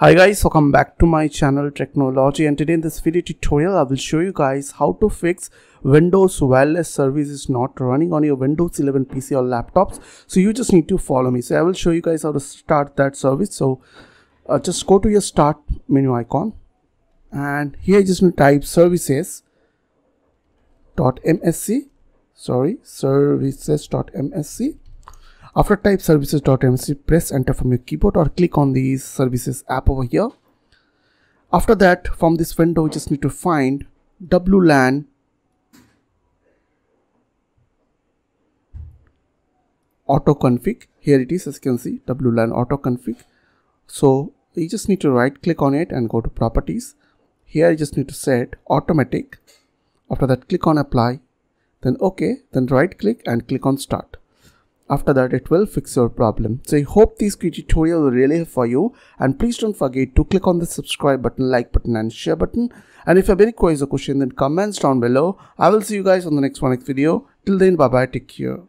Hi guys, welcome back to my channel Tricknology and today in this video tutorial I will show you guys how to fix Windows wireless service is not running on your Windows 11 PC or laptops. So you just need to follow me. So I will show you guys how to start that service. So uh, just go to your start menu icon and here you just need to type services dot msc sorry services.msc after type services.msc, press enter from your keyboard or click on the services app over here. After that, from this window, you just need to find WLAN auto config. Here it is, as you can see, WLAN auto config. So you just need to right click on it and go to properties. Here you just need to set automatic. After that, click on apply, then OK, then right click and click on start after that it will fix your problem. So i hope this tutorial will really help for you. And please don't forget to click on the subscribe button like button and share button. And if you have any queries or question then comments down below. I will see you guys on the next one next video. Till then bye bye take care